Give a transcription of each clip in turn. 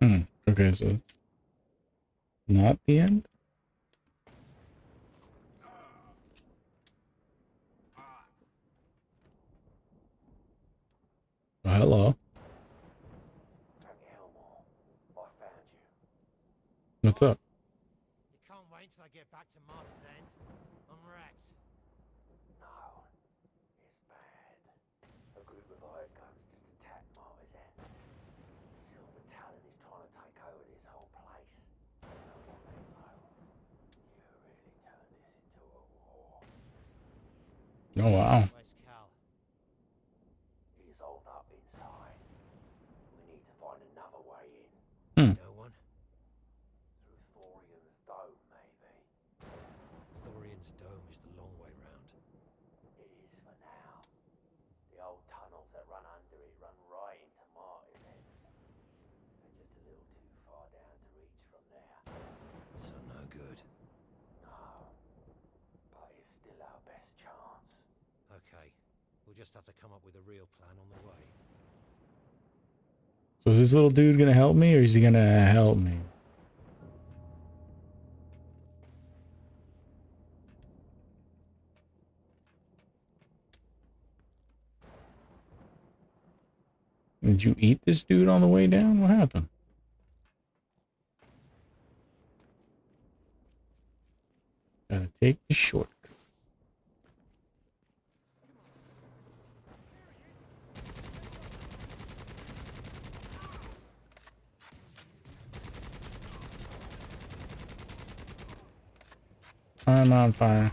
Hmm. Okay, so not the end. Oh, hello. Frank Elmore, I found you. What's up? You can't wait till I get back to Martyr's End. I'm wrecked. No, it's bad. A group of hired guns just attacked Martyr's End. Silver Talon is trying to take over this whole place. And what they know, you really turned this into a war. Oh wow. Where's Kal? He's holed up inside. We need to find another way in. Hmm. No one? Through Thorium's dome, maybe. Thorian's dome is the long way round. It is for now. The old tunnels that run under it run right into Martyr's End. They're just a little too far down to reach from there. So no good. No. But it's still our best chance. Okay. We'll just have to come up with a real plan on the way. So is this little dude gonna help me, or is he gonna help me? Did you eat this dude on the way down? What happened? Gotta take the shortcut. I'm on fire.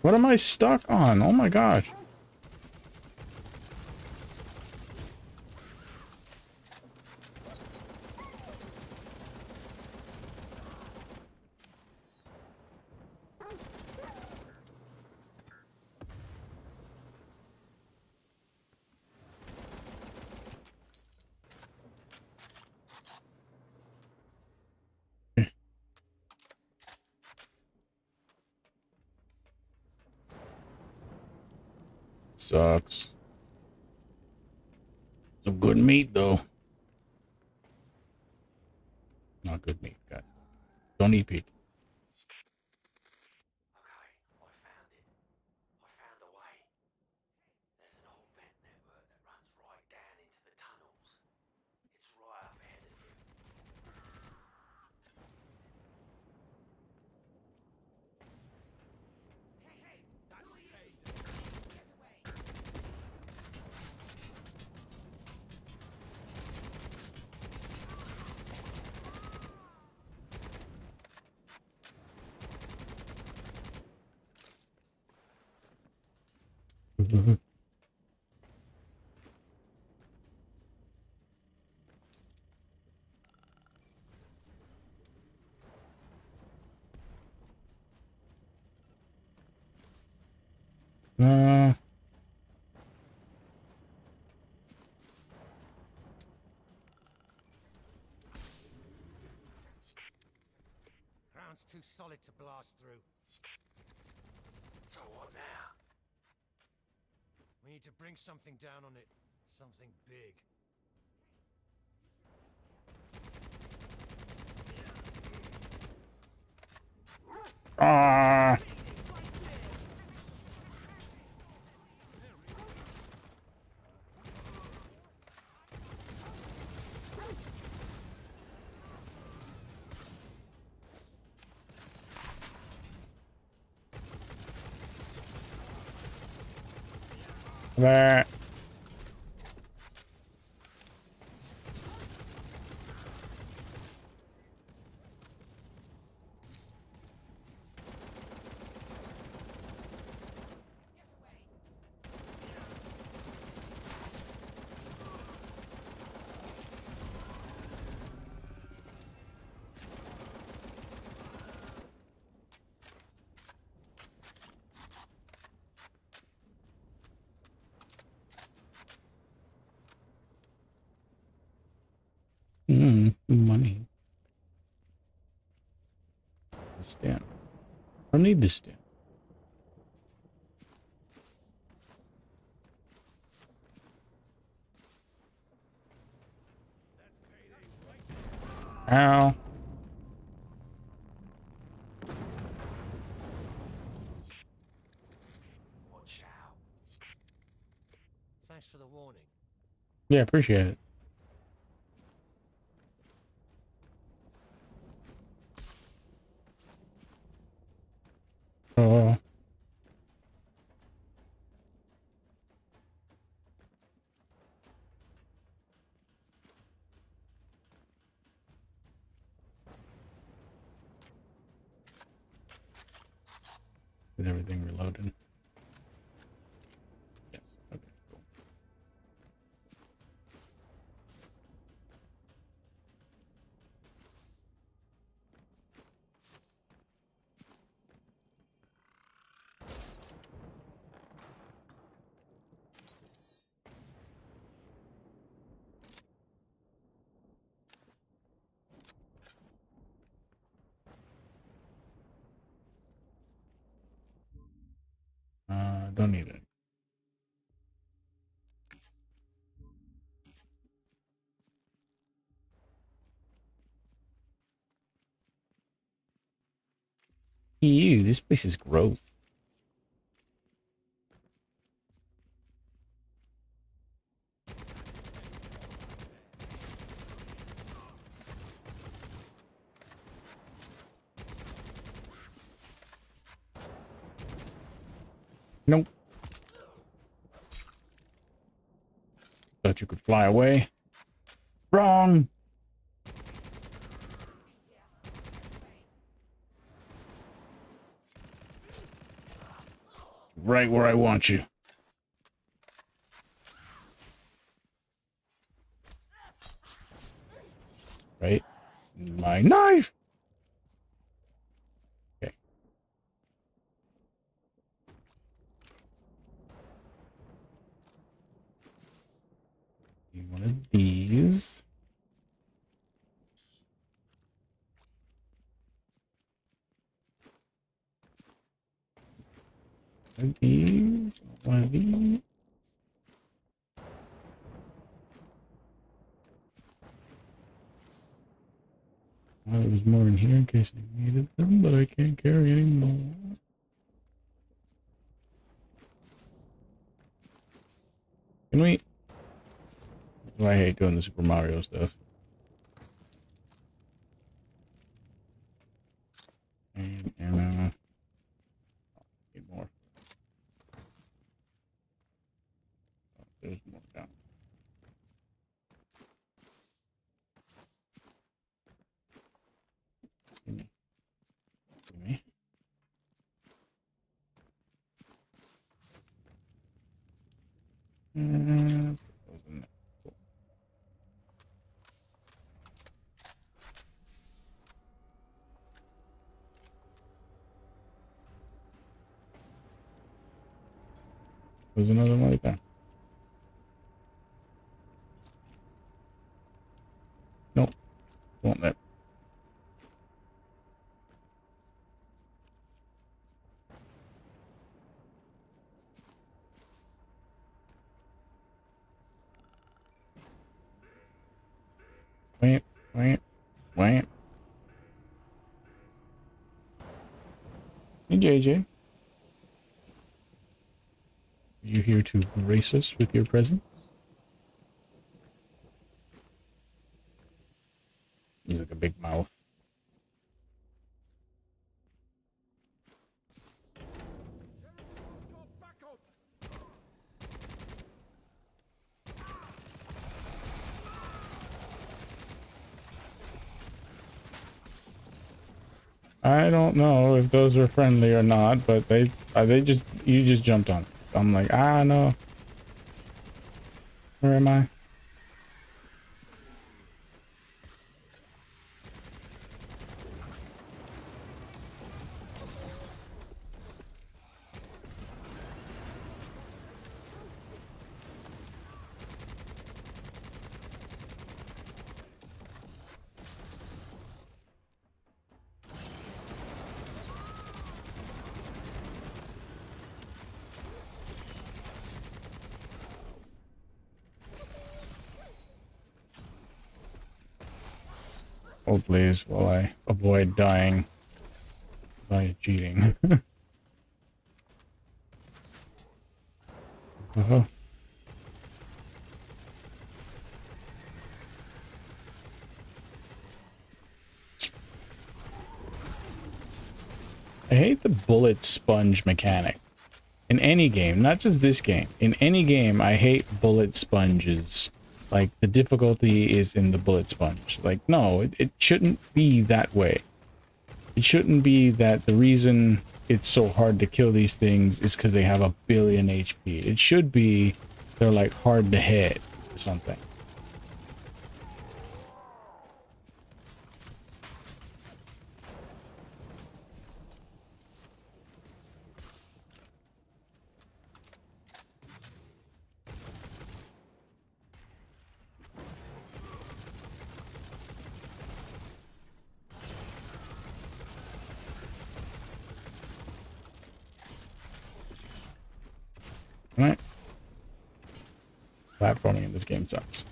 What am I stuck on? Oh my gosh. Sucks. Some good meat though. Not good meat, guys. Don't eat meat. Okay, I found it. I found a way. There's an old vent network that runs right down into the tunnels. It's right up ahead of you. Uh, Ground's too solid to blast through. So what now? We need to bring something down on it. Something big. ah. There. Don't need this stem. Ow. Watch out. Thanks for the warning. Yeah, appreciate it. Is everything reloaded? Don't need it. Ew, this place is gross. Nope. You could fly away. Wrong. Right where I want you. Right? My knife. Okay. Need One of these. One of these. One of these. Well, there was more in here in case I needed them, but I can't carry any more. Can we? Oh, I hate doing the Super Mario stuff. And, and uh, need more. Oh, there's more down. Gimme. Gimme. And put those in there. Cool. There's another one right there. Nope. Won't let. Wait, wait, wait. Hey, JJ. Are you here to grace us with your presence? He's like a big mouth. I don't know if those were friendly or not, but they uh, they just you just jumped on. I'm like, ah no. Where am I? Please, while I avoid dying by cheating. uh-huh. I hate the bullet sponge mechanic. In any game, not just this game. In any game, I hate bullet sponges. Like, the difficulty is in the bullet sponge. Like, no, it, it shouldn't be that way. It shouldn't be that the reason it's so hard to kill these things is because they have a billion HP. It should be they're like hard to hit or something. Right? Platforming in this game sucks.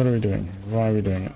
What are we doing? Why are we doing it?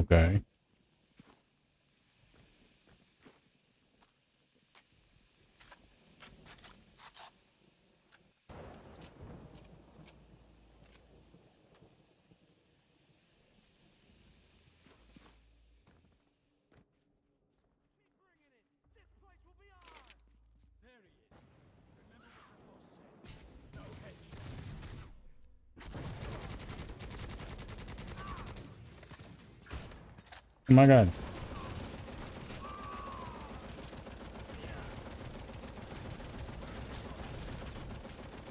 Okay. Oh my god.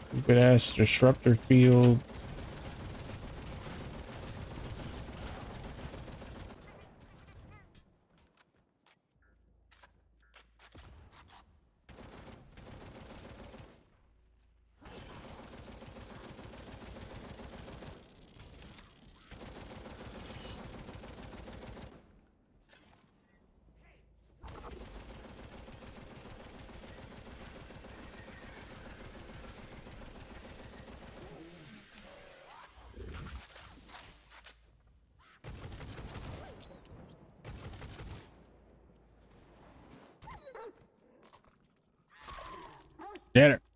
Stupid ass disruptor field. It.